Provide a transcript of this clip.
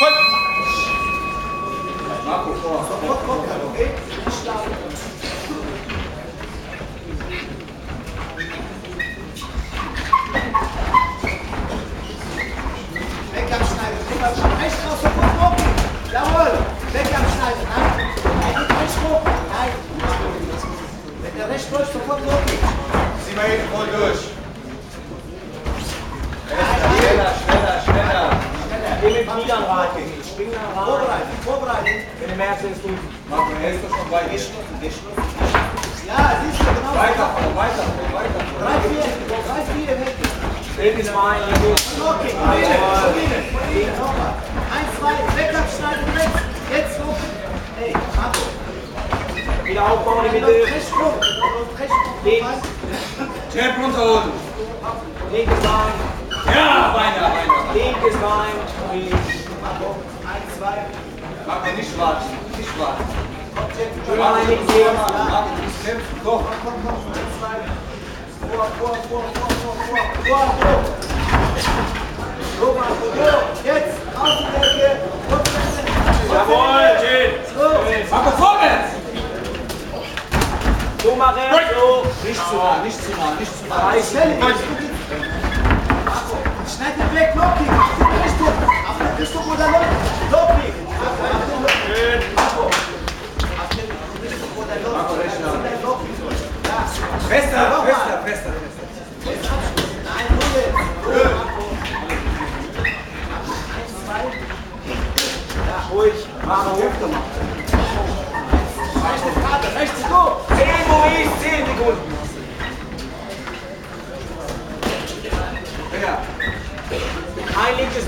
Voll. Marco, vor. Okay? Nicht schlafen. Weg am Schneider, weg am Schneider. Rechts raus, sofort locker. Jawohl. Weg am Schneider. Nein. Rechts hoch. Nein. Wenn der rechts läuft, sofort locker. Zieh mal hinten voll durch. Geh mit Knie am Rad, spring am Rad. Vorbereiten, vorbereiten. Wenn du merkst, ist gut. Marco, er ist doch schon weit. Ja, siehst du, genau. Weiter, weiter, weiter. Drei, vier, drei, vier weg. Linkes Bein, links. Okay, Marine, Marine, nochmal. Eins, zwei, weg abschneiden, weg. Jetzt hoch. Hey, Marco. Wieder aufbauen die Mitte. rechts hoch. Noch rechts hoch. Links. Bein. Ja, weiter. Linkes Bein. Eins, zwei. Marco, nicht warten, nicht warten. Schön rein, links, links. Komm. Komm, komm, eins, zwei. Vor, vor, vor, vor, vor, vor. Vor, vor. So, Marco, so. Jetzt, Außenecke. Jawohl. So. Marco, vorwärts! So machen. So. Nicht zu nah, nicht zu nah, nicht zu nah. Reißen. Schnell, jetzt. Marco, schneid den weg, Loki. Auf die Richtung. Auf die Richtung, wo der läuft. Loki. Marco, auf den. Marco. Auf die Richtung, wo der läuft. Marco, rechts nach. Sieh dein Loki. Ja. Fester, fester, fester. Nein, Ruhe. Ruhig. Mach hoch. Rechte Karte, rechts, go. Ay, Liches,